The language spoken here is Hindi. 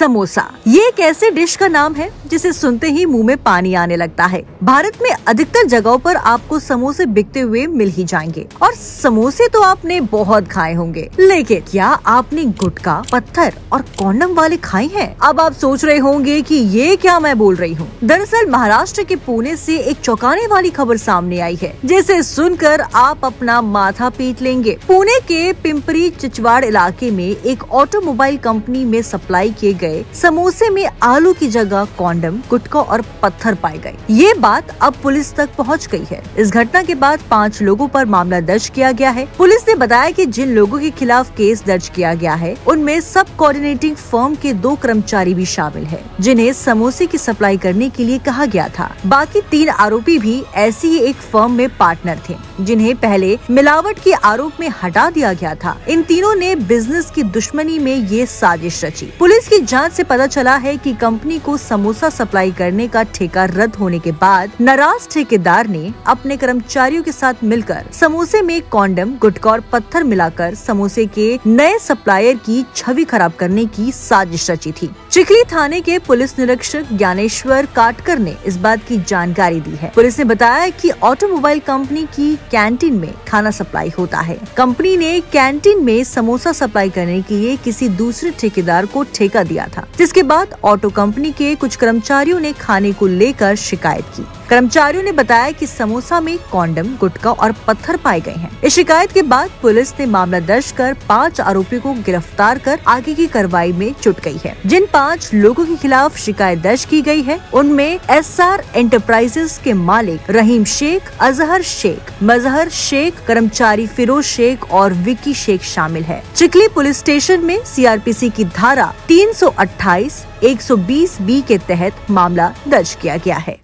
समोसा। ये एक ऐसे डिश का नाम है, जिसे सुनते ही मुँह में पानी आने लगता है। भारत में अधिकतर जगहों पर आपको समोसे बिकते हुए मिल ही जाएँगे। और समोसे तो आपने बहुत खाए होंगे। लेकिन क्या आपने गुटका पत्थर और कॉन्डम वाले खाए हैं? अब आप सोच रहे होंगे कि ये क्या मैं बोल रही हूँ। दरअसल, महाराष्ट्र के पुणे से एक चौंकाने वाली खबर सामने आई है, जिसे सुनकर आप अपना माथा पीट लेंगे। पुणे के पिंपरी चिचवाड़ इलाके में एक ऑटोमोबाइल कंपनी में सप्लाई किए गए समोसे में आलू की जगह कॉन्डम गुटका और पत्थर पाए गए। ये बात अब पुलिस तक पहुँच गई है। इस घटना के बाद पाँच लोगों पर मामला दर्ज किया गया है। पुलिस ने बताया कि जिन लोगों के खिलाफ केस दर्ज किया गया है, उनमें सब कोऑर्डिनेटिंग फर्म के दो कर्मचारी भी शामिल है, जिन्हें समोसे की सप्लाई करने के लिए कहा गया था। बाकी तीन आरोपी भी ऐसी ही एक फर्म में पार्टनर थे, जिन्हें पहले मिलावट के आरोप में हटा दिया गया था। इन तीनों ने बिज़नेस की दुश्मनी में ये साजिश रची। पुलिस की जाँच से पता चला है कि कंपनी को समोसा सप्लाई करने का ठेका रद्द होने के बाद नाराज़ ठेकेदार ने अपने कर्मचारियों के साथ मिलकर समोसे में कॉन्डम गुटका और पत्थर मिलाकर समोसे के नए सप्लायर की छवि खराब करने की साजिश रची थी। चिखली थाने के पुलिस निरीक्षक ज्ञानेश्वर काटकर ने इस बात की जानकारी दी है। पुलिस ने बताया कि ऑटोमोबाइल कंपनी की कैंटीन में खाना सप्लाई होता है। कंपनी ने कैंटीन में समोसा सप्लाई करने के लिए किसी दूसरे ठेकेदार को ठेका दिया था, जिसके बाद ऑटो कंपनी के कुछ कर्मचारियों ने खाने को लेकर शिकायत की। कर्मचारियों ने बताया कि समोसा में कॉन्डम गुटका और पत्थर पाए गए हैं। इस शिकायत के बाद पुलिस ने मामला दर्ज कर पाँच आरोपियों को गिरफ़्तार कर आगे की कार्रवाई में जुट गई है। जिन पाँच लोगों के खिलाफ शिकायत दर्ज की गई है, उनमें एस आर एंटरप्राइजेस के मालिक रहीम शेख, अजहर शेख, मजहर शेख, कर्मचारी फिरोज शेख और विकी शेख शामिल है। चिखली पुलिस स्टेशन में सीआरपीसी की धारा 328, 120 बी के तहत मामला दर्ज किया गया है।